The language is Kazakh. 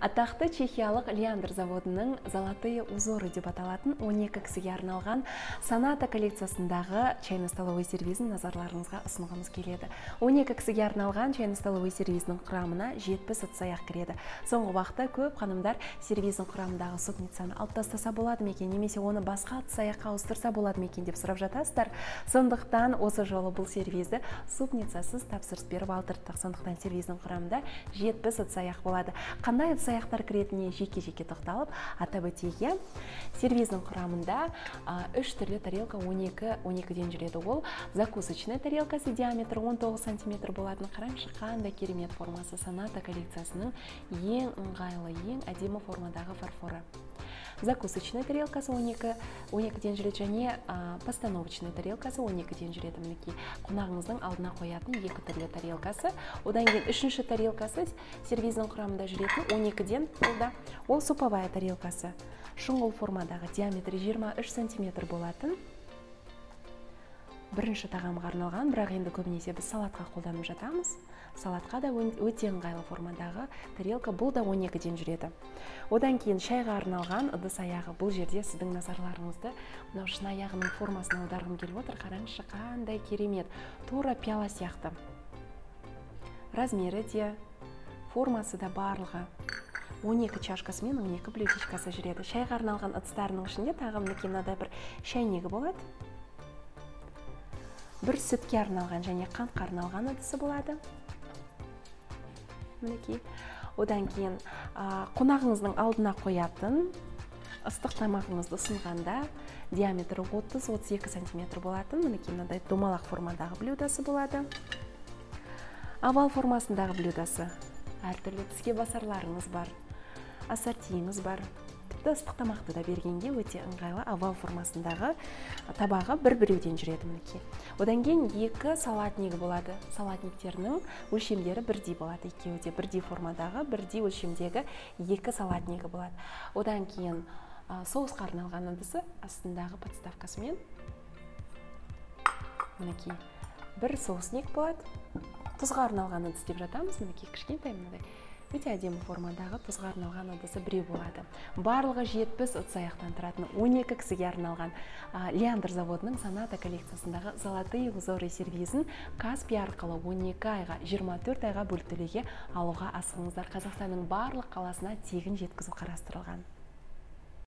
атақты чехиялық леандр заводының золотые узоры деп аталатын 12 кісіге арналған саната коллекциясындағы чайно столовый сервизін назарларыңызға ұсынғымыз келеді. 12 кісіге арналған чайно столовый сервизінің құрамына 70 ыдыс кіреді. Соңғы уақытта көп ханымдар сервиздің құрамындағы супницаны алып тастаса болады ма екен немесе оны басқа ыдыс аяққа ауыстырса болады ма екен деп сұрап жатасыздар. Сондықтан осы жолы бұл сервизді супницасыз тапсырыс беріп алдырттық сондықтан сервиздің құрамында 70 ыдыс аяқ болады. Қандай ыдыс аяқтар кіретініне жеке жеке тоқталып атап өтейік иә. Сервиздің құрамында үш түрлі тарелка 12 12-ден жүреді. Ол закусочный тарелкасы диаметрі 19 сантиметр болатын. Қараңызшы қандай керемет формасы. Соната коллекциясының ең ыңғайлы ең әдемі формадағы фарфоры. Закусочный тарелкасы 12 12-ден жүреді және ә, постановочный тарелкасы 12-ден жүреді мінекей қонағыңыздың алдына қоятын екі түрлі тарелкасы одан кейін үшінші тарелкасы сервиздің құрамында жүретін 12-ден ол да. Ол суповая тарелкасы шұңғыл формадағы диаметрі 23 сантиметр болатын. Бірінші тағамға арналған бірақ енді көбінесе біз салатқа қолданып жатамыз. Салатқа да өте ыңғайлы формадағы тарелка бұл да 12-ден жүреді. Одан кейін шайға арналған ыдыс аяғы. Бұл жерде сіздің назарларыңызды мынау шыны аяғының формасына аударғым келіп отыр. Қараңызшы қандай керемет! Тура пиала сияқты. Размері де формасы да барлығы 12 чашкасы мен 12 блюдечкасы жүреді. Шайға арналған ыдыстарының ішінде тағы мінекей мынадай бір шәйнегі болады. Бір сүтке арналған және қантқа арналған ыдысы болады. Мінекей. Одан кейін қонағыңыздың алдына қоятын ыстық тамағыңызды ұсынғанда диаметрі 30-32 сантиметр болатын. Мінекей мынандай домалақ формадағы блюдосы болады. Овал формасындағы блюдосы әртүрлі тіске басарларыңыз бар ассортиіңіз бар. Тіпті ыстық тамақты да бергенге өте ыңғайлы овал формасындағы табағы бір біреуден жүреді мінекей. Одан кейін екі салатник болады. Салатниктерінің өлшемдері бірдей болады екеуі де. Бірдей формадағы бірдей өлшемдегі екі салатнигі болады. Одан кейін соусқа арналған ыдысы астындағы подставкасымен мінекей бір соусник болады. Тұзға арналған ыдыс деп жатамыз. Мінекей кішкентай мынадай. Өте әдемі формадағы тұзға арналған ыдысы біреу болады. Барлығы жетпіс ыдыс аяқтан тұратын 12 кісіге арналған леандр заводының соната коллекциясындағы золотые узоры сервизін каспи арқылы 12 айға 24 айға бөліп төлеуге алуға асығыңыздар. Қазақстанның барлық қаласына тегін жеткізу қарастырылған.